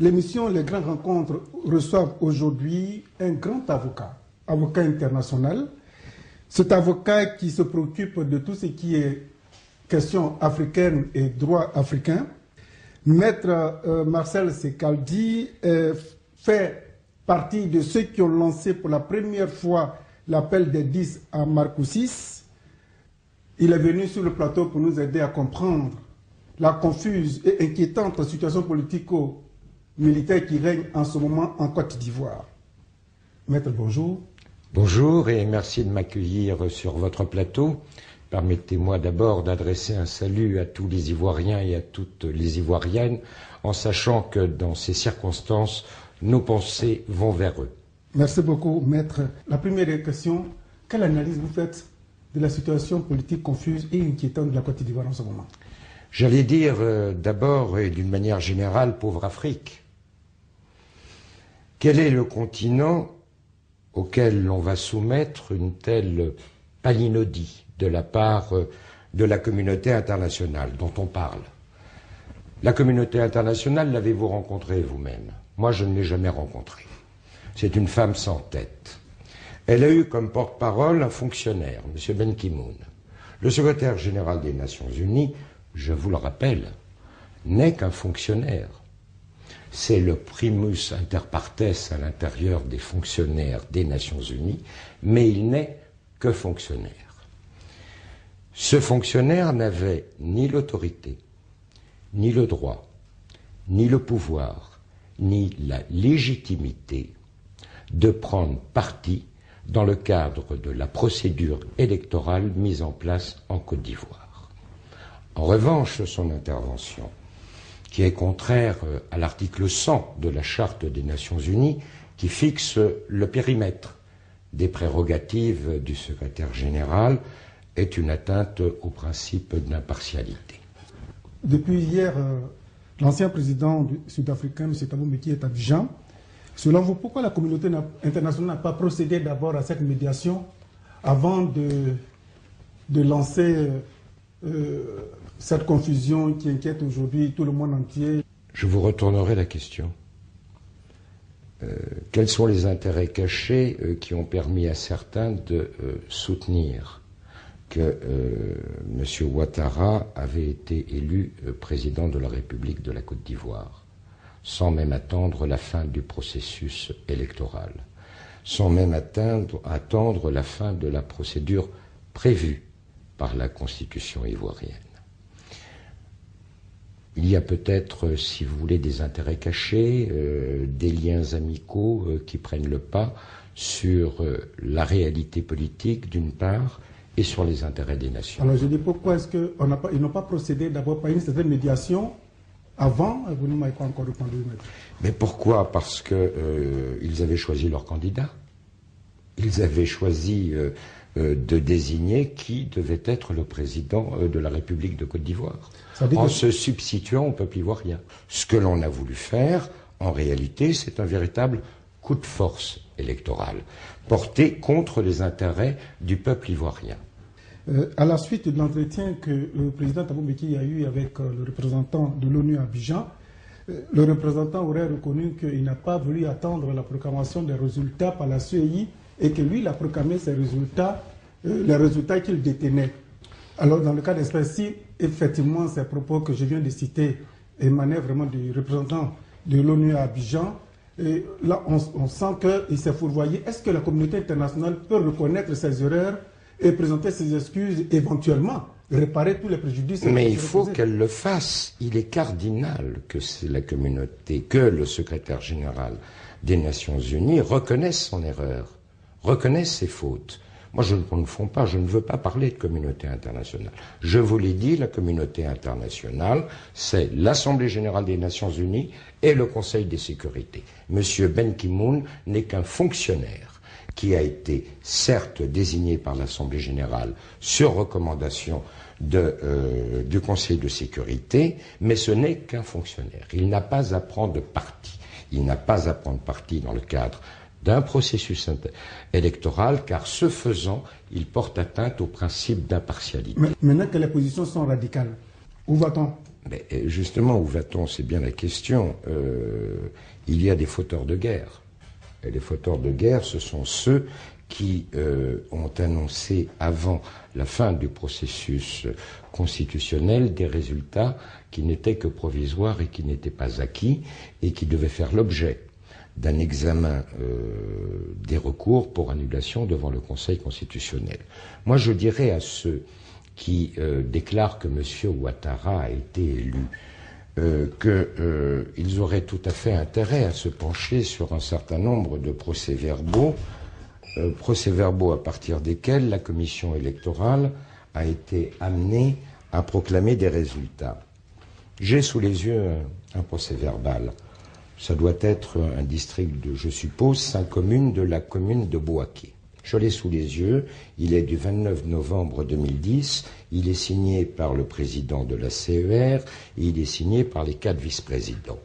L'émission Les Grandes Rencontres reçoit aujourd'hui un grand avocat, avocat international. Cet avocat qui se préoccupe de tout ce qui est question africaine et droit africain. Maître euh, Marcel Secaldi euh, fait partie de ceux qui ont lancé pour la première fois l'appel des 10 à Marcoussis. Il est venu sur le plateau pour nous aider à comprendre la confuse et inquiétante situation politico-militaire qui règne en ce moment en Côte d'Ivoire. Maître, bonjour. Bonjour et merci de m'accueillir sur votre plateau. Permettez-moi d'abord d'adresser un salut à tous les Ivoiriens et à toutes les Ivoiriennes, en sachant que dans ces circonstances, nos pensées vont vers eux. Merci beaucoup, maître. La première question, quelle analyse vous faites de la situation politique confuse et inquiétante de la Côte d'Ivoire en ce moment? J'allais dire euh, d'abord et d'une manière générale, pauvre Afrique. Quel est le continent auquel l'on va soumettre une telle palinodie de la part euh, de la communauté internationale dont on parle? La communauté internationale, l'avez-vous rencontrée vous-même? Moi, je ne l'ai jamais rencontrée. C'est une femme sans tête. Elle a eu comme porte-parole un fonctionnaire, M. Ben Ki-moon. Le secrétaire général des Nations Unies, je vous le rappelle, n'est qu'un fonctionnaire. C'est le primus inter partes à l'intérieur des fonctionnaires des Nations Unies, mais il n'est que fonctionnaire. Ce fonctionnaire n'avait ni l'autorité, ni le droit, ni le pouvoir, ni la légitimité de prendre parti dans le cadre de la procédure électorale mise en place en Côte d'Ivoire. En revanche, son intervention, qui est contraire euh, à l'article 100 de la Charte des Nations Unies, qui fixe le périmètre des prérogatives du secrétaire général, est une atteinte au principe d'impartialité. Depuis hier, euh, l'ancien président sud-africain, M. Thabo Mbeki, est Dijon Selon vous, pourquoi la communauté internationale n'a pas procédé d'abord à cette médiation avant de, de lancer euh, cette confusion qui inquiète aujourd'hui tout le monde entier Je vous retournerai la question. Euh, quels sont les intérêts cachés euh, qui ont permis à certains de soutenir que M. Ouattara avait été élu président de la République de la Côte d'Ivoire sans même attendre la fin du processus électoral, sans même attendre la fin de la procédure prévue par la Constitution ivoirienne? Il y a peut-être, si vous voulez, des intérêts cachés, euh, des liens amicaux euh, qui prennent le pas sur euh, la réalité politique, d'une part, et sur les intérêts des nations. Alors je dis pourquoi est-ce qu'ils n'ont pas procédé d'abord par une certaine médiation avant, vous ne m'avez pas encore répondu. Mais pourquoi? Parce qu'ils euh, avaient choisi leur candidat. Ils avaient choisi euh, euh, de désigner qui devait être le président de la République de Côte d'Ivoire, en se substituant au peuple ivoirien. Ce que l'on a voulu faire, en réalité, c'est un véritable coup de force électoral, porté contre les intérêts du peuple ivoirien. Euh, à la suite de l'entretien que le président Thabo Mbeki a eu avec euh, le représentant de l'ONU à Abidjan, euh, le représentant aurait reconnu qu'il n'a pas voulu attendre la proclamation des résultats par la CEI et que lui, il a proclamé ces résultats, les résultats qu'il détenait. Alors, dans le cas d'espèce, si effectivement ces propos que je viens de citer émanaient vraiment du représentant de l'ONU à Abidjan, et là, on, on sent qu'il s'est fourvoyé. Est-ce que la communauté internationale peut reconnaître ses erreurs et présenter ses excuses, éventuellement réparer tous les préjudices. Mais il faut qu'elle le fasse. Il est cardinal que c'est la communauté, que le secrétaire général des Nations Unies reconnaisse son erreur, reconnaisse ses fautes. Moi, je ne confonds pas, je ne veux pas parler de communauté internationale. Je vous l'ai dit, la communauté internationale, c'est l'Assemblée générale des Nations unies et le Conseil des sécurités. Monsieur Ben Ki-moon n'est qu'un fonctionnaire qui a été certes désigné par l'Assemblée générale sur recommandation euh, du Conseil de sécurité, mais ce n'est qu'un fonctionnaire. Il n'a pas à prendre parti. Il n'a pas à prendre parti dans le cadre d'un processus électoral, car ce faisant, il porte atteinte au principe d'impartialité. Maintenant que les positions sont radicales, où va-t-on? Mais justement, où va-t-on? C'est bien la question. Euh, il y a des fauteurs de guerre. Et les fauteurs de guerre, ce sont ceux qui euh, ont annoncé avant la fin du processus constitutionnel des résultats qui n'étaient que provisoires et qui n'étaient pas acquis et qui devaient faire l'objet d'un examen euh, des recours pour annulation devant le Conseil constitutionnel. Moi, je dirais à ceux qui euh, déclarent que M. Ouattara a été élu euh, qu'ils auraient tout à fait intérêt à se pencher sur un certain nombre de procès-verbaux, procès-verbaux à partir desquels la commission électorale a été amenée à proclamer des résultats. J'ai sous les yeux un procès-verbal ça doit être un district de, je suppose, cinq communes de la commune de Boaké. Je l'ai sous les yeux. Il est du 29 novembre 2010. Il est signé par le président de la CER et il est signé par les quatre vice-présidents.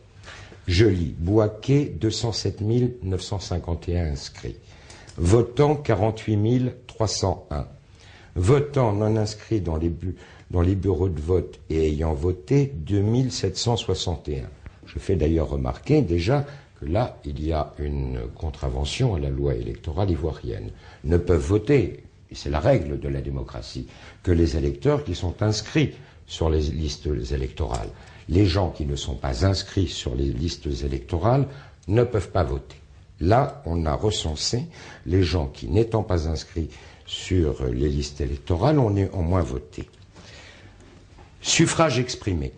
Je lis Boaké, 207 951 inscrits. Votant, 48 301. Votant non inscrits dans les, dans les bureaux de vote et ayant voté, 2761. Je fais d'ailleurs remarquer déjà que là, il y a une contravention à la loi électorale ivoirienne. Ne peuvent voter, et c'est la règle de la démocratie, que les électeurs qui sont inscrits sur les listes électorales. Les gens qui ne sont pas inscrits sur les listes électorales ne peuvent pas voter. Là, on a recensé les gens qui, n'étant pas inscrits sur les listes électorales, ont moins voté. Suffrage exprimé.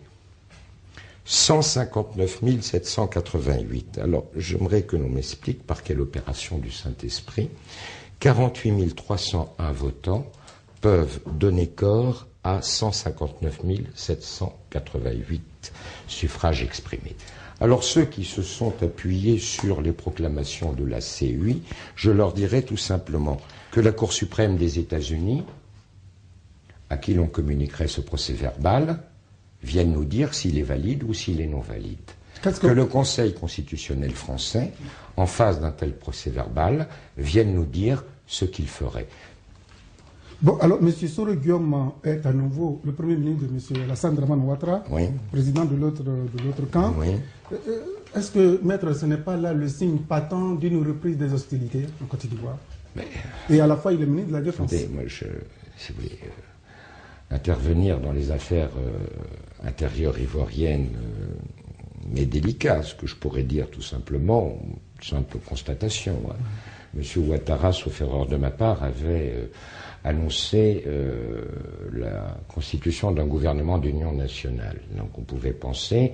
159 788. Alors, j'aimerais que l'on m'explique par quelle opération du Saint-Esprit 48 301 votants peuvent donner corps à 159 788 suffrages exprimés. Alors ceux qui se sont appuyés sur les proclamations de la CUI, je leur dirais tout simplement que la Cour suprême des États-Unis, à qui l'on communiquerait ce procès verbal, viennent nous dire s'il est valide ou s'il est non valide. Que... le Conseil constitutionnel français, en face d'un tel procès verbal, vienne nous dire ce qu'il ferait. Bon, alors, M. Soro Guillaume est à nouveau le premier ministre de M. Alassane Draman Ouattara, président de l'autre camp. Oui. Euh, euh, est-ce que, maître, ce n'est pas là le signe patent d'une reprise des hostilités en Côte d'Ivoire? Et à la fois, il est ministre de la Défense. moi, je, si vous voulez, euh, intervenir dans les affaires intérieure ivoirienne, euh, mais délicat, ce que je pourrais dire tout simplement, simple constatation. Hein. Monsieur Ouattara, sauf erreur de ma part, avait euh, annoncé euh, la constitution d'un gouvernement d'union nationale. Donc on pouvait penser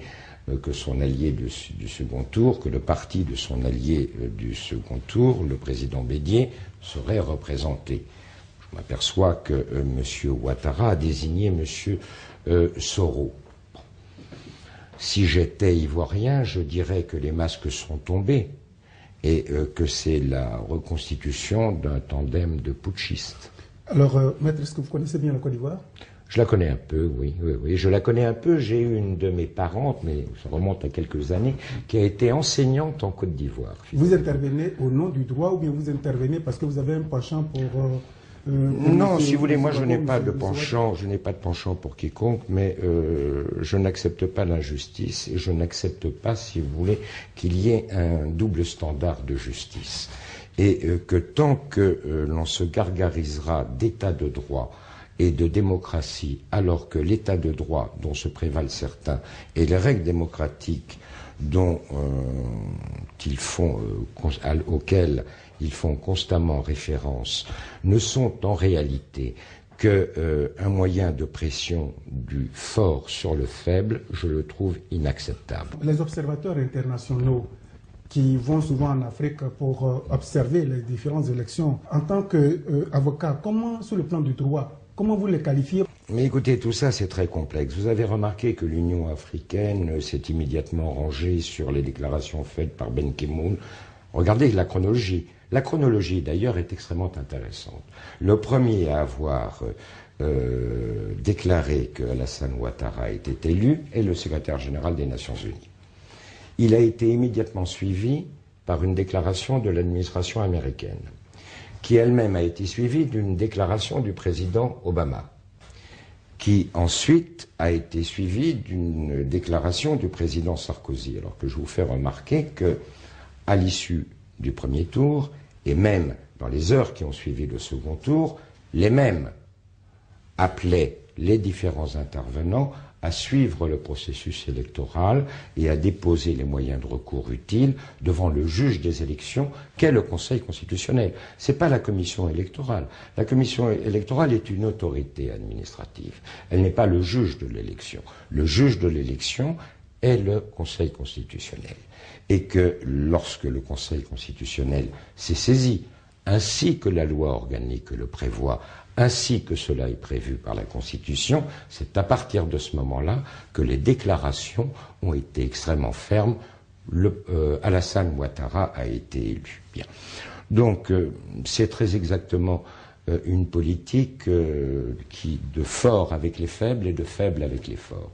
que son allié du, second tour, que le parti de son allié du second tour, le président Bédier, serait représenté. Je m'aperçois que M. Ouattara a désigné M. Euh, Soro. Si j'étais ivoirien, je dirais que les masques sont tombés et euh, que c'est la reconstitution d'un tandem de putschistes. Alors, euh, maître, est-ce que vous connaissez bien la Côte d'Ivoire? Je la connais un peu, oui, oui, oui. Je la connais un peu. J'ai eu une de mes parentes, mais ça remonte à quelques années, qui a été enseignante en Côte d'Ivoire. Vous intervenez au nom du droit ou bien vous intervenez parce que vous avez un penchant pour euh, non, si vous voulez, moi je n'ai pas de penchant, je n'ai pas de penchant pour quiconque, mais euh, je n'accepte pas l'injustice et je n'accepte pas, si vous voulez, qu'il y ait un double standard de justice. Et euh, que tant que l'on se gargarisera d'état de droit et de démocratie, alors que l'état de droit dont se prévalent certains et les règles démocratiques dont qu'ils font, auxquelles ils font constamment référence, ne sont en réalité qu'un euh, moyen de pression du fort sur le faible, je le trouve inacceptable. Les observateurs internationaux qui vont souvent en Afrique pour euh, observer les différentes élections, en tant qu'avocat, euh, comment, sur le plan du droit, comment vous les qualifiez? Mais écoutez, tout ça, c'est très complexe. Vous avez remarqué que l'Union africaine s'est immédiatement rangée sur les déclarations faites par Ben Ki-moon. Regardez la chronologie. La chronologie, d'ailleurs, est extrêmement intéressante. Le premier à avoir euh, déclaré que Alassane Ouattara était élu est le secrétaire général des Nations Unies. Il a été immédiatement suivi par une déclaration de l'administration américaine, qui elle-même a été suivie d'une déclaration du président Obama. qui ensuite a été suivi d'une déclaration du président Sarkozy. Alors que je vous fais remarquer que, l'issue du premier tour, et même dans les heures qui ont suivi le second tour, les mêmes appelaient les différents intervenants à suivre le processus électoral et à déposer les moyens de recours utiles devant le juge des élections qu'est le Conseil constitutionnel. Ce n'est pas la commission électorale. La commission électorale est une autorité administrative. Elle n'est pas le juge de l'élection. Le juge de l'élection est le Conseil constitutionnel. Et que lorsque le Conseil constitutionnel s'est saisi, ainsi que la loi organique le prévoit, ainsi que cela est prévu par la Constitution, c'est à partir de ce moment-là que les déclarations ont été extrêmement fermes. Euh, Alassane Ouattara a été élu. Bien. Donc, euh, c'est très exactement euh, une politique qui de fort avec les faibles et de faible avec les forts.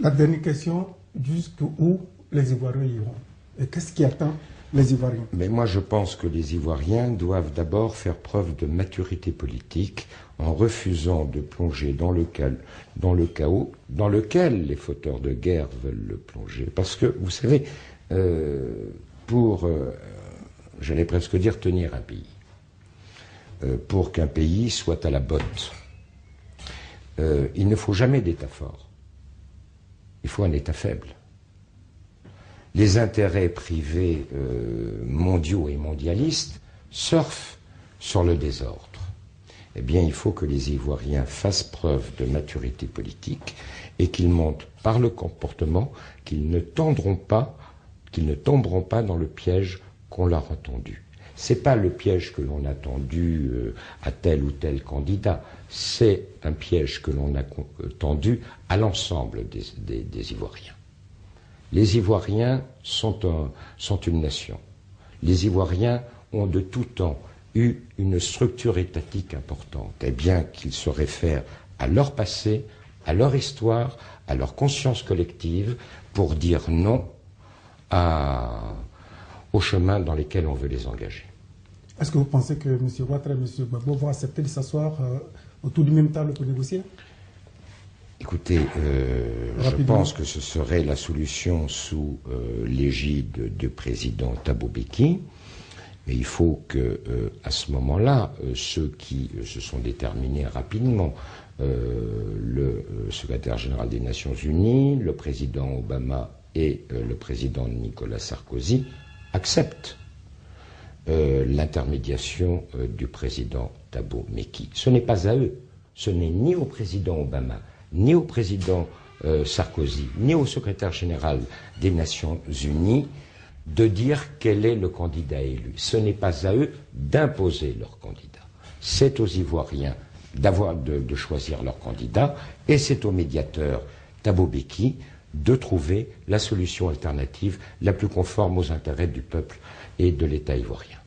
La dernière question, jusqu'où les Ivoiriens iront Et qu'est-ce qui attend les Ivoiriens? Mais moi, je pense que les Ivoiriens doivent d'abord faire preuve de maturité politique en refusant de plonger dans le, dans le chaos dans lequel les fauteurs de guerre veulent le plonger. Parce que, vous savez, euh, pour, euh, j'allais presque dire, tenir un pays, euh, pour qu'un pays soit à la botte, il ne faut jamais d'État fort. Il faut un État faible les intérêts privés euh, mondiaux et mondialistes surfent sur le désordre. Eh bien, il faut que les Ivoiriens fassent preuve de maturité politique et qu'ils montrent par le comportement qu'ils ne pas, qu'ils ne tomberont pas dans le piège qu'on leur a tendu. C'est pas le piège que l'on a tendu euh, à tel ou tel candidat, c'est un piège que l'on a tendu à l'ensemble des Ivoiriens. Les Ivoiriens sont, une nation. Les Ivoiriens ont de tout temps eu une structure étatique importante, et bien qu'ils se réfèrent à leur passé, à leur histoire, à leur conscience collective, pour dire non au chemin dans lesquels on veut les engager. Est-ce que vous pensez que M. Ouattara et M. Gbagbo vont accepter de s'asseoir euh, autour du même table pour négocier Écoutez, euh, je pense que ce serait la solution sous euh, l'égide du président Thabo Mais il faut que, euh, à ce moment-là, ceux qui se sont déterminés rapidement, le secrétaire général des Nations Unies, le président Obama et le président Nicolas Sarkozy, acceptent l'intermédiation du président Thabo Mbeki. Ce n'est pas à eux, ce n'est ni au président Obama, ni au président euh, Sarkozy, ni au secrétaire général des Nations Unies de dire quel est le candidat élu. Ce n'est pas à eux d'imposer leur candidat. C'est aux Ivoiriens de, choisir leur candidat et c'est au médiateur Thabo Beki de trouver la solution alternative la plus conforme aux intérêts du peuple et de l'État ivoirien.